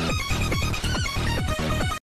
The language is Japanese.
ハハハハ!